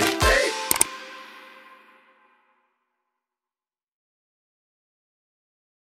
day.